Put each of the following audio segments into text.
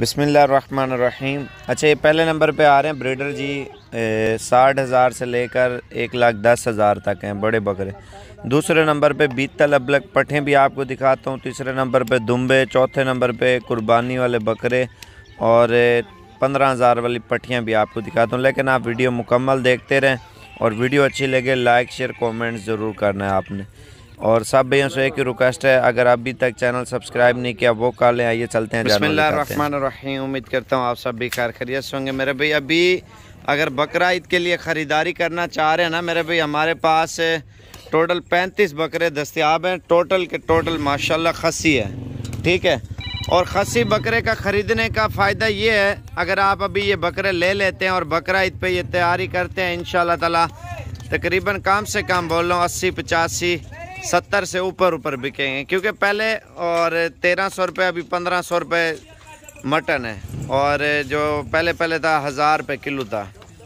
बिसमीम अच्छा ये पहले नंबर पे आ रहे हैं, ब्रीडर जी साठ हज़ार से लेकर एक लाख दस हज़ार तक हैं, बड़े बकरे। दूसरे नंबर पे बीतल अबलक पठें भी आपको दिखाता हूँ, तीसरे नंबर पे दुम्बे, चौथे नंबर पे कुर्बानी वाले बकरे और पंद्रह हज़ार वाली पट्टियाँ भी आपको दिखाता हूँ। लेकिन आप वीडियो मुकम्मल देखते रहें और वीडियो अच्छी लगे, लाइक, शेयर, कमेंट ज़रूर करना है आपने। और सब भैया से एक ही रिक्वेस्ट है, अगर अभी तक चैनल सब्सक्राइब नहीं किया, वो कर लें, आइए चलते हैं बिस्मिल्लाहिर्रहमानिर्रहीम, उम्मीद करता हूँ आप सब भी खैर खरीत से होंगे। मेरे भाई, अभी अगर बकरा ईद के लिए ख़रीदारी करना चाह रहे हैं ना, मेरे भाई, हमारे पास टोटल पैंतीस बकरे दस्तियाब हैं। टोटल के टोटल माशाल्लाह खसी है, ठीक है? और खसी बकरे का ख़रीदने का फ़ायदा ये है, अगर आप अभी ये बकरे ले लेते हैं और बकरा ईद पे ये तैयारी करते हैं इन ताला, तकरीबन कम से कम बोल रहा हूँ, अस्सी, पचासी सत्तर से ऊपर ऊपर बिकेंगे, क्योंकि पहले और तेरह सौ रुपये अभी पंद्रह सौ रुपये मटन है। और जो पहले पहले था, हज़ार रुपये किलो था।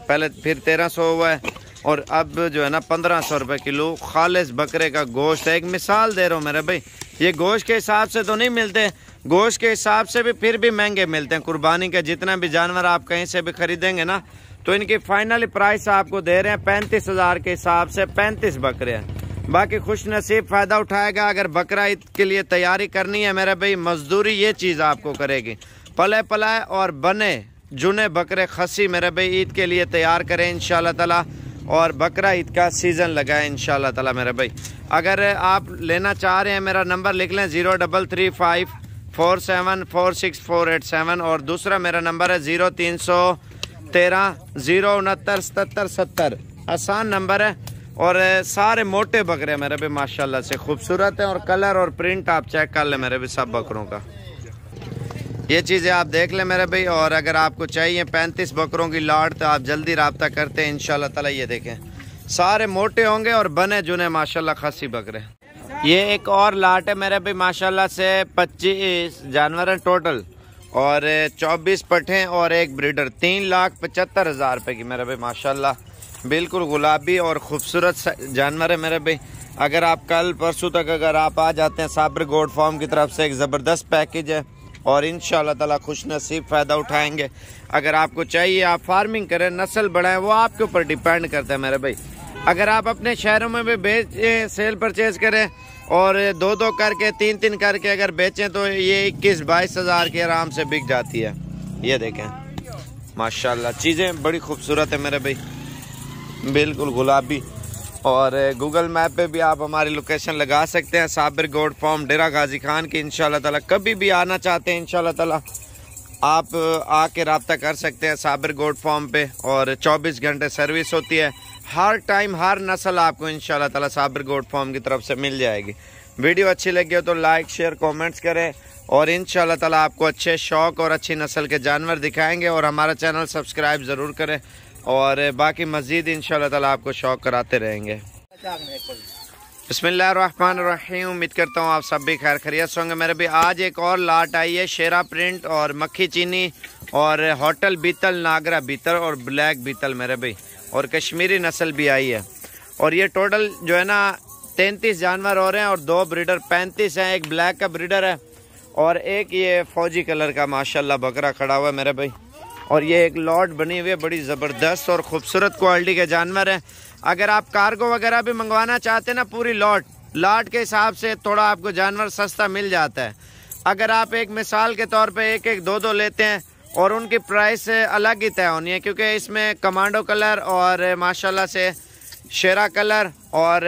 पहले फिर तेरह सौ हुआ है, और अब जो है ना, पंद्रह सौ रुपये किलो। खालिश बकरे का गोश्त है। एक मिसाल दे रहा हूँ मेरे भाई, ये गोश्त के हिसाब से तो नहीं मिलते। गोश्त के हिसाब से भी फिर भी महँगे मिलते हैं। कुर्बानी के जितना भी जानवर आप कहीं से भी खरीदेंगे ना तो इनकी फाइनली प्राइस आपको दे रहे हैं पैंतीस हज़ार के हिसाब से पैंतीस बकरे हैं। बाकी खुश नसीब फ़ायदा उठाएगा, अगर बकरा ईद के लिए तैयारी करनी है, मेरे भाई, मजदूरी ये चीज़ आपको करेगी। पले पलाए और बने, जुने बकरे खसी मेरे भाई ईद के लिए तैयार करें इन ताला, और बकरा ईद का सीज़न लगाए इन ताला, मेरे भाई। अगर आप लेना चाह रहे हैं, मेरा नंबर लिख लें, zero double three five four seven four six four eight seven, और दूसरा मेरा नंबर है ज़ीरो तीन सौ तेरह ज़ीरो उनहत्तर सतर सत्तर। आसान नंबर है। और सारे मोटे बकरे मेरे भी माशाल्लाह से खूबसूरत हैं और कलर और प्रिंट आप चेक कर लें मेरे भी सब बकरों का। ये चीज़ें आप देख लें मेरे भाई और अगर आपको चाहिए पैंतीस बकरों की लाट तो आप जल्दी रबता करते हैं इन ताला ये देखें। सारे मोटे होंगे और बने जुने माशाल्लाह खासी बकरे। ये एक और लाट है मेरे भाई माशाल्लाह से पच्चीस जानवर हैं टोटल और चौबीस पठे और एक ब्रीडर, तीन लाख पचहत्तर हज़ार रुपये की मेरे भाई माशाल्लाह। बिल्कुल गुलाबी और ख़ूबसूरत जानवर है मेरे भाई। अगर आप कल परसों तक अगर आप आ जाते हैं साबर गोड फार्म की तरफ़ से, एक ज़बरदस्त पैकेज है और इन ताला खुश नसीब फ़ायदा उठाएँगे। अगर आपको चाहिए, आप फ़ार्मिंग करें, नस्ल बढ़ाएँ, वो आपके ऊपर डिपेंड करता है मेरे भाई। अगर आप अपने शहरों में भी बेचें, सेल परचेज करें और दो दो करके तीन तीन करके अगर बेचें तो ये इक्कीस बाईस हज़ार की आराम से बिक जाती है। ये देखें। माशाल्लाह, चीज़ें बड़ी खूबसूरत है मेरे भाई। बिल्कुल, गुलाबी। और गूगल मैप पे भी आप हमारी लोकेशन लगा सकते हैं, साबिर गोड फॉर्म डेरा गाजी खान की इन ताला। कभी भी आना चाहते हैं इन ताला, आप आके रबता कर सकते हैं साबिर गोड फॉर्म पे। और 24 घंटे सर्विस होती है। हर टाइम हर नस्ल आपको इन ताला साबिर गोड फॉर्म की तरफ़ से मिल जाएगी। वीडियो अच्छी लगी हो तो लाइक शेयर कमेंट्स करें। और इन ताला आपको अच्छे शौक और अच्छी नस्ल के जानवर दिखाएँगे। और हमारा चैनल सब्सक्राइब ज़रूर करें। और बाकी मज़ीद इन ताला आपको शौक कराते रहेंगे। बसमीम उम्मीद करता हूँ आप सब भी खैर खरीत होंगे। मेरे भी आज एक और लाट आई है, शेरा प्रिंट और मक्खी चीनी और होटल बीतल, नागरा बीतल और ब्लैक बीतल मेरे भाई और कश्मीरी नस्ल भी आई है। और ये टोटल जो है ना, तैंतीस जानवर हो रहे हैं और दो ब्रीडर, पैंतीस हैं, एक ब्लैक का ब्रीडर है और एक ये फौजी कलर का, माशाल्लाह, बकरा खड़ा हुआ है मेरे भाई। और ये एक लॉट बनी हुई है, बड़ी ज़बरदस्त और ख़ूबसूरत क्वालिटी के जानवर हैं। अगर आप कार्गो वगैरह भी मंगवाना चाहते हैं ना पूरी लॉट लॉट के हिसाब से थोड़ा आपको जानवर सस्ता मिल जाता है। अगर आप एक मिसाल के तौर पे एक एक दो दो लेते हैं और उनकी प्राइस अलग ही तय होनी है, क्योंकि इसमें कमांडो कलर और माशाल्लाह से शेरा कलर और,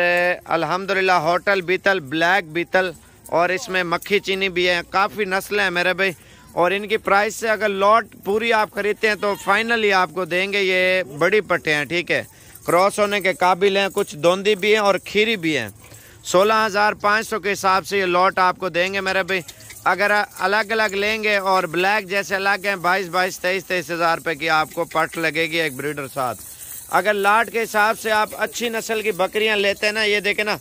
अल्हम्दुलिल्लाह, होटल बीतल, ब्लैक बीतल और इसमें मक्खी चीनी भी है। काफ़ी नस्लें हैं मेरे भाई। और इनकी प्राइस से अगर लॉट पूरी आप खरीदते हैं तो फाइनली आपको देंगे ये बड़ी पट्टे हैं, ठीक है? क्रॉस होने के काबिल हैं, कुछ दोंदी भी हैं और खीरी भी हैं। सोलह हज़ार पाँच सौ के हिसाब से ये लॉट आपको देंगे मेरे भाई। अगर अलग अलग लेंगे और ब्लैक जैसे अलग हैं, बाईस बाईस तेईस तेईस हज़ार रुपये की आपको पट लगेगी एक ब्रीडर साथ। अगर लाट के हिसाब से आप अच्छी नस्ल की बकरियाँ लेते हैं ना, ये देखें ना,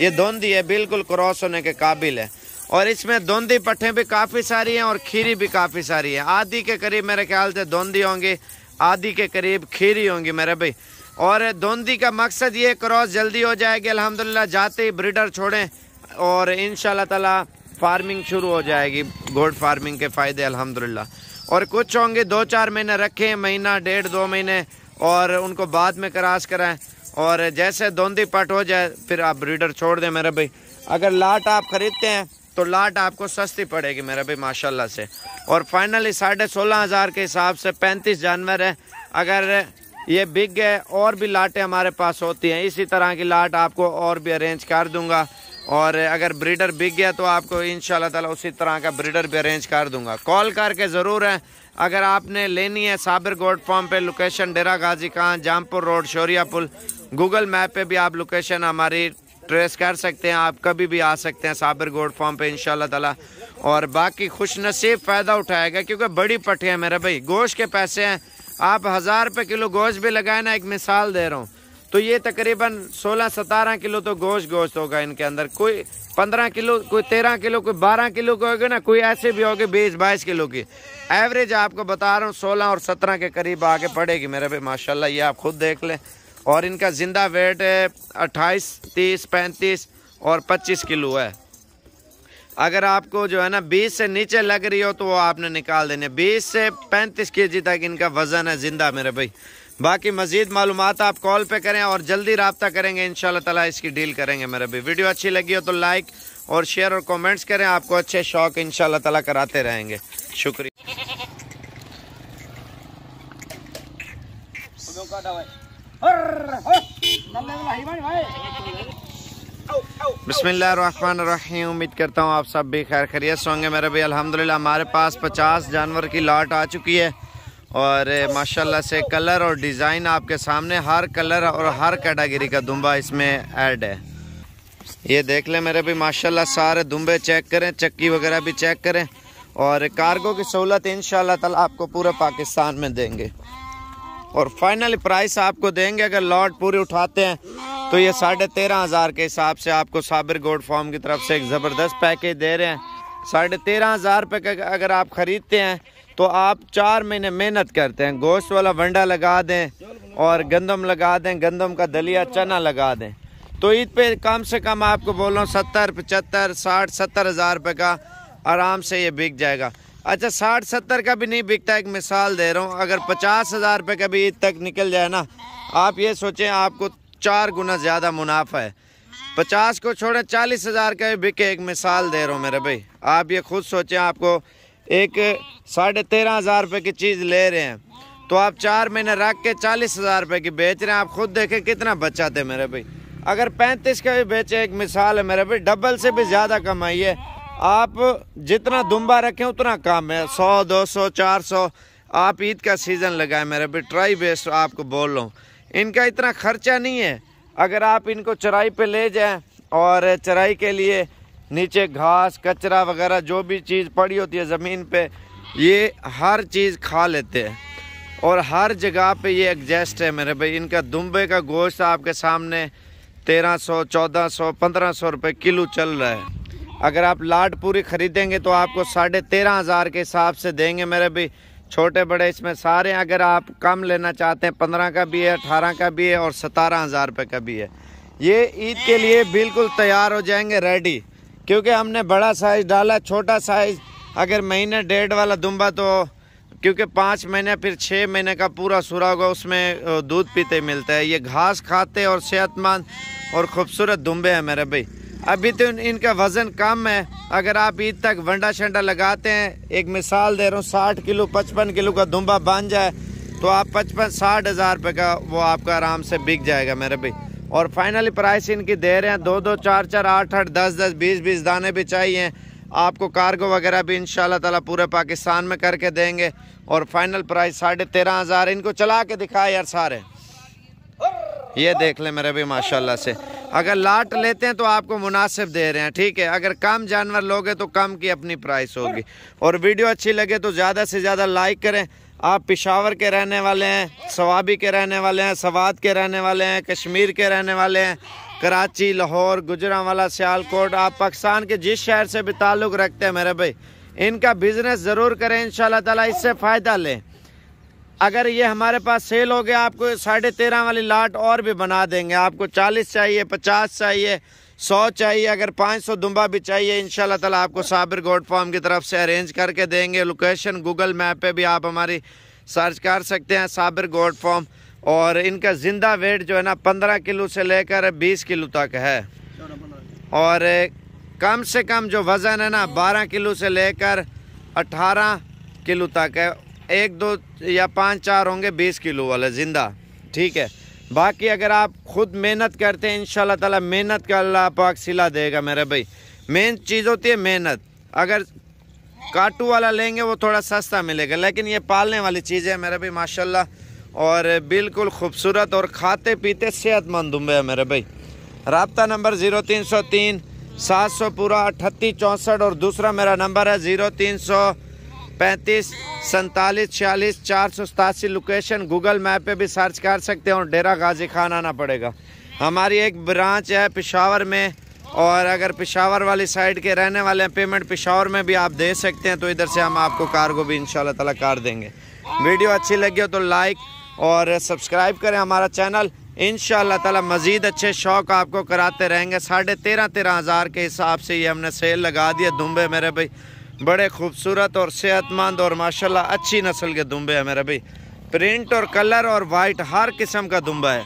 ये धोंदी है, बिल्कुल क्रॉस होने के काबिल है। और इसमें दोंदी पट्टे भी काफ़ी सारी हैं और खीरी भी काफ़ी सारी है। आधी के करीब मेरे ख्याल से दोंदी होंगी आधी के करीब खीरी होंगी मेरे भाई। और दोंदी का मकसद ये क्रॉस जल्दी हो जाएगी, अल्हम्दुलिल्लाह जाते ही ब्रीडर छोड़ें और इन ताला फ़ार्मिंग शुरू हो जाएगी, गोड फ़ार्मिंग के फ़ायदे, अल्हम्दुलिल्लाह। और कुछ होंगे दो चार महीने रखें, महीना, डेढ़, दो महीने और उनको बाद में क्रॉस कराएँ। और जैसे दोंदी पट हो जाए, फिर आप ब्रीडर छोड़ दें मेरे भाई। अगर लाट आप ख़रीदते हैं तो लाट आपको सस्ती पड़ेगी मेरे भाई, माशाल्लाह से। और फाइनली साढ़े सोलह हज़ार के हिसाब से पैंतीस जानवर है। अगर ये बिक गए, और भी लाटें हमारे पास होती हैं। इसी तरह की लाट आपको और भी अरेंज कर दूँगा। और अगर ब्रीडर बिक गया तो आपको इन ताला उसी तरह का ब्रीडर भी अरेंज कर दूँगा। कॉल करके ज़रूर है। अगर आपने लेनी है, साबिर गोड फॉर्म पे लोकेशन डेरा गाजी खान जामपुर रोड शोरिया पुल गूगल मैप पे भी आप लोकेशन हमारी ट्रेस कर सकते हैं, आप कभी भी आ सकते हैं साबिर गोड फार्म पे इन ताला। और बाकी खुश नसीब फ़ायदा उठाएगा, क्योंकि बड़ी पट्टी है मेरे भाई। गोश्त के पैसे हैं। आप हज़ार रुपये किलो गोश्त भी लगाए ना, एक मिसाल दे रहा हूँ। तो ये तकरीबन सोलह सतारह किलो तो गोश्त गोश्त होगा इनके अंदर। कोई पंद्रह किलो, कोई तेरह किलो, कोई बारह किलो के होगी ना, कोई ऐसे भी होगी बीस, बाईस किलो की। एवरेज आपको बता रहा हूँ, सोलह और सत्रह के करीब आगे पड़ेगी मेरे भाई, माशाल्लाह, ये आप खुद देख लें। और इनका ज़िंदा वेट है अट्ठाईस, तीस, पैंतीस और पच्चीस किलो है। अगर आपको जो है ना 20 से नीचे लग रही हो तो वो आपने निकाल देने। 20 से 35 के जी तक इनका वज़न है ज़िंदा मेरे भाई। बाकी मजीद मालूम आप कॉल पे करें और जल्दी रबता करेंगे। इन ताला इसकी डील करेंगे मेरे भाई। वीडियो अच्छी लगी हो तो लाइक और शेयर और कमेंट्स करें। आपको अच्छे शौक इन ताला कराते रहेंगे। शुक्रिया। बिस्मिल्लाहिर्रहमानिर्रहीम। उम्मीद करता हूँ आप सब भी खैर खरीत होंगे। मेरे भाई अल्हम्दुलिल्लाह, हमारे पास 50 जानवर की लाट आ चुकी है। और माशाल्लाह से कलर और डिज़ाइन आपके सामने, हर कलर और हर कैटेगरी का दुम्बा इसमें ऐड है। ये देख लें मेरे भी, माशाल्लाह सारे दुम्बे चेक करें, चक्की वगैरह भी चेक करें। और, कार्गो की सहूलत इन ताला आपको पूरे पाकिस्तान में देंगे। और फाइनल प्राइस आपको देंगे अगर लॉट पूरी उठाते हैं तो ये साढ़े तेरह हज़ार के हिसाब से आपको साबिर गोड फॉर्म की तरफ़ से एक ज़बरदस्त पैकेज दे रहे हैं। साढ़े तेरह हज़ार रुपये का अगर आप ख़रीदते हैं तो आप चार महीने मेहनत करते हैं। गोश्त वाला वंडा लगा दें और गंदम लगा दें, गंदम का दलिया, चना लगा दें। तो ईद पे कम से कम आपको बोल रहा हूँ सत्तर, पचहत्तर, साठ, सत्तर हज़ार रुपये का आराम से ये बिक जाएगा। अच्छा साठ सत्तर का भी नहीं बिकता, एक मिसाल दे रहा हूँ। अगर पचास हज़ार रुपये का भी ईद तक निकल जाए ना, आप ये सोचें, आपको चार गुना ज़्यादा मुनाफा है। पचास को छोड़े, चालीस हज़ार का भी बिके, एक मिसाल दे रहा हूँ मेरे भाई। आप ये खुद सोचें, आपको एक साढ़े तेरह हज़ार रुपये की चीज़ ले रहे हैं तो आप चार महीने रख के चालीस हज़ार रुपये की बेच रहे हैं। आप खुद देखें, कितना बचा थे मेरे भाई। अगर पैंतीस का भी बेचे, एक मिसाल है मेरे भाई, डबल से भी ज़्यादा कमाई है। आप जितना दुम्बा रखें, उतना काम है। सौ, दो सौ, चार सौ। आप ईद का सीज़न लगाए मेरे भाई। ट्राई बेस्ट आपको बोल रहा हूँ। इनका इतना खर्चा नहीं है। अगर आप इनको चराई पे ले जाएँ और चराई के लिए नीचे घास, कचरा वगैरह, जो भी चीज़ पड़ी होती है ज़मीन पे, ये हर चीज़ खा लेते हैं। और हर जगह पे ये एडजस्ट है मेरे भाई। इनका दुम्बे का गोश्त आपके सामने तेरह सौ, चौदह सौ, पंद्रह सौ रुपये किलो चल रहा है। अगर आप लाट पूरी ख़रीदेंगे तो आपको साढ़े तेरह हज़ार के हिसाब से देंगे मेरे भाई छोटे बड़े इसमें सारे अगर आप कम लेना चाहते हैं, पंद्रह का भी है, अठारह का भी है और सतारह हज़ार रुपये का भी है। ये ईद के लिए बिल्कुल तैयार हो जाएँगे रेडी क्योंकि हमने बड़ा साइज़ डाला, छोटा साइज़ अगर महीने डेढ़ वाला दुम्बा तो क्योंकि पाँच महीने, फिर छः महीने का पूरा सुरा होगा, उसमें दूध पीते मिलता है। ये घास खाते और सेहतमंद और ख़ूबसूरत दुम्बे हैं मेरे भाई। अभी तो इनका वज़न कम है। अगर आप ईद तक वंडा शंडा लगाते हैं, एक मिसाल दे रहा हूँ, साठ किलो, पचपन किलो का दुम्बा बन जाए तो आप पचपन, साठ हज़ार रुपये का वो आपका आराम से बिक जाएगा मेरे भाई। और फाइनली प्राइस इनकी दे रहे हैं, दो दो, चार चार, आठ आठ, दस दस, बीस बीस दाने भी चाहिए। आपको कार्गो वगैरह भी इन ताला पूरे पाकिस्तान में करके देंगे। और फाइनल प्राइस साढ़े तेरह हज़ार, इनको चला के दिखाए यार सारे। ये देख ले मेरे भी माशाल्लाह से। अगर लाट लेते हैं तो आपको मुनासिब दे रहे हैं, ठीक है? अगर कम जानवर लोगे तो कम की अपनी प्राइस होगी। और वीडियो अच्छी लगे तो ज़्यादा से ज़्यादा लाइक करें। आप पिशावर के रहने वाले हैं, सवाबी के रहने वाले हैं, सवाद के रहने वाले हैं, कश्मीर के रहने वाले हैं, कराची, लाहौर, गुजरावाला, सियालकोट। आप पाकिस्तान के जिस शहर से भी ताल्लुक़ रखते हैं मेरे भाई, इनका बिज़नेस ज़रूर करें इन ताला इससे फ़ायदा लें। अगर ये हमारे पास सेल हो गया, आपको साढ़े तेरह वाली लाट और भी बना देंगे। आपको चालीस चाहिए, पचास चाहिए, सौ चाहिए, अगर पाँच सौ दुम्बा भी चाहिए इन ताला आपको साबिर गोड फार्म की तरफ़ से अरेंज करके देंगे। लोकेशन गूगल मैप पे भी आप हमारी सर्च कर सकते हैं, साबिर गोड फार्म। और इनका ज़िंदा वेट जो है ना, पंद्रह किलो से लेकर बीस किलो तक है। और कम से कम जो वज़न है ना, बारह किलो से लेकर अठारह किलो तक है। एक, दो या पाँच, चार होंगे बीस किलो वाले, ज़िंदा। ठीक है? बाकी अगर आप खुद मेहनत करते हैं इन ताला मेहनत का अल्लाह पाक सिला देगा मेरे भाई। मेन चीज़ होती है मेहनत। अगर काटू वाला लेंगे, वो थोड़ा सस्ता मिलेगा, लेकिन ये पालने वाली चीज़ है मेरे भाई, माशाल्लाह। और बिल्कुल खूबसूरत और खाते पीते सेहतमंद है मेरे भाई। रबता नंबर ज़ीरो तीन सौ तीन, सात सौ पूरा अठत्तीस चौंसठ, और दूसरा मेरा नंबर है ज़ीरो तीन सौ पैंतीस, सैंतालीस, छियालीस, चार सौ सतासी लोकेशन गूगल मैप पे भी सर्च कर सकते हैं और डेरा गाजी खान आना पड़ेगा। हमारी एक ब्रांच है पिशावर में और अगर पिशावर वाली साइड के रहने वाले हैं पेमेंट पिशावर में भी आप दे सकते हैं तो इधर से हम आपको कार्गो भी इन ताला कर देंगे। वीडियो अच्छी लगी हो तो लाइक और सब्सक्राइब करें हमारा चैनल इन ताला मज़ीद अच्छे शौक आपको कराते रहेंगे। साढ़े तेरह तेरह हज़ार के हिसाब से ये हमने सेल लगा दिया। दुम्बे मेरे भाई बड़े खूबसूरत और सेहतमंद और माशाल्लाह अच्छी नस्ल के दुम्बे हैं मेरा भाई। प्रिंट और कलर और वाइट हर किस्म का दुम्बा है।